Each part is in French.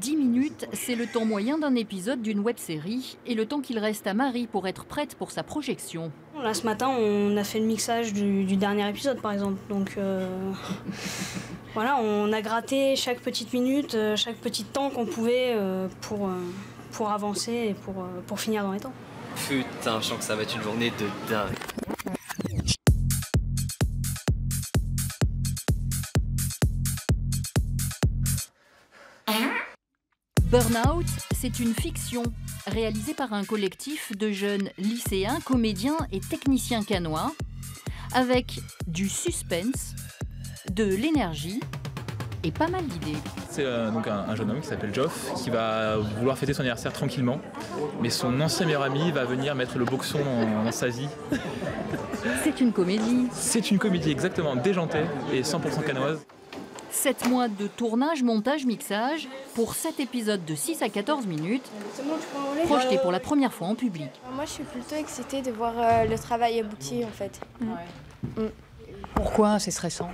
10 minutes, c'est le temps moyen d'un épisode d'une web série et le temps qu'il reste à Marie pour être prête pour sa projection. Là, ce matin, on a fait le mixage du, dernier épisode, par exemple. Donc, euh, voilà, on a gratté chaque petite minute, euh, chaque petit temps qu'on pouvait euh, pour, pour avancer et pour, pour finir dans les temps. Putain, je sens que ça va être une journée de dingue. Burnout, c'est une fiction réalisée par un collectif de jeunes lycéens, comédiens et techniciens canois, avec du suspense, de l'énergie et pas mal d'idées. C'est euh, donc un, jeune homme qui s'appelle Geoff qui va vouloir fêter son anniversaire tranquillement, mais son ancien meilleur ami va venir mettre le boxon en, sa vie. C'est une comédie. C'est une comédie exactement déjantée et 100% canoise. 7 mois de tournage, montage, mixage pour 7 épisodes de 6 à 14 minutes, projetés pour la première fois en public. Moi, je suis plutôt excitée de voir euh, le travail abouti en fait. Mm. Pourquoi c'est stressant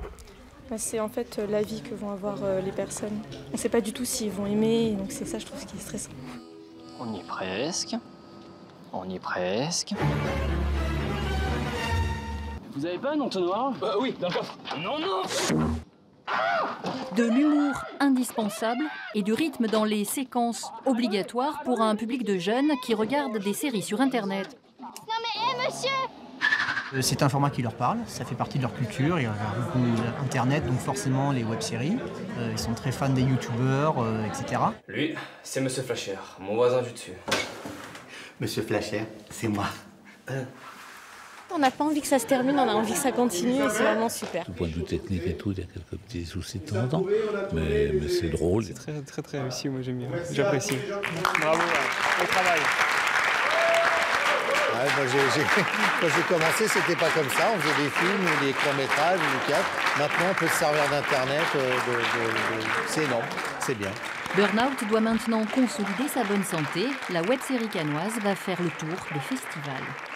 bah, C'est en fait euh, la vie que vont avoir euh, les personnes. On ne sait pas du tout s'ils vont aimer, donc c'est ça, je trouve, ce qui est stressant. On y est presque. On y est presque. Vous avez pas un entonnoir? Oui, dans le coffre. Non, non de l'humour indispensable et du rythme dans les séquences obligatoires pour un public de jeunes qui regardent des séries sur Internet. Non mais hé monsieur euh, c'est un format qui leur parle, ça fait partie de leur culture, ils regardent beaucoup Internet, donc forcément les web-séries. Euh, ils sont très fans des youtubeurs, euh, etc. Lui, c'est Monsieur Flasher, mon voisin du dessus. Monsieur Flasher, c'est moi. On n'a pas envie que ça se termine, on a envie que ça continue et c'est vraiment super. Du point de vue technique et tout, il y a quelques petits soucis de temps en temps, mais, c'est drôle. C'est très, très très réussi, moi j'aime bien, j'apprécie. Bravo, bon travail. quand j'ai commencé, c'était pas comme ça. On faisait des films ou des courts-métrages ou des quatre. Maintenant, on peut se servir d'Internet. Euh, c'est énorme, c'est bien. Burnout doit maintenant consolider sa bonne santé. La web série canoise va faire le tour des festivals.